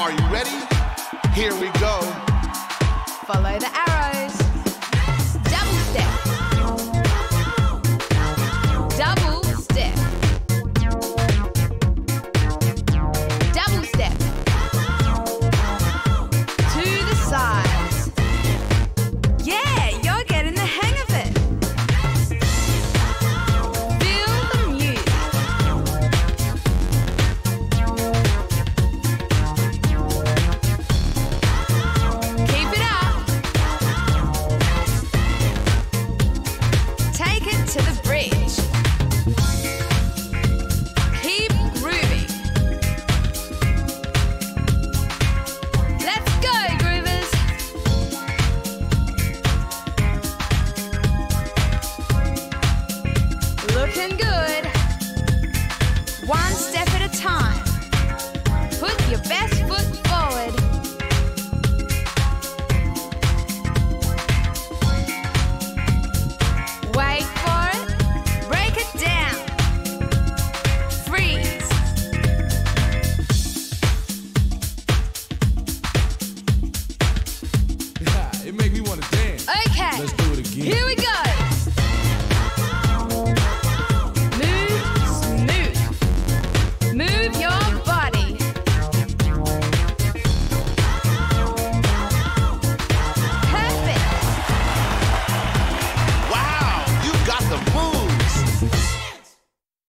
Are you ready? Here we go. Looking good. One step at a time. Put your best foot forward. Wait for it. Break it down. Freeze. it make me want to dance. Okay. Let's do it again. Here we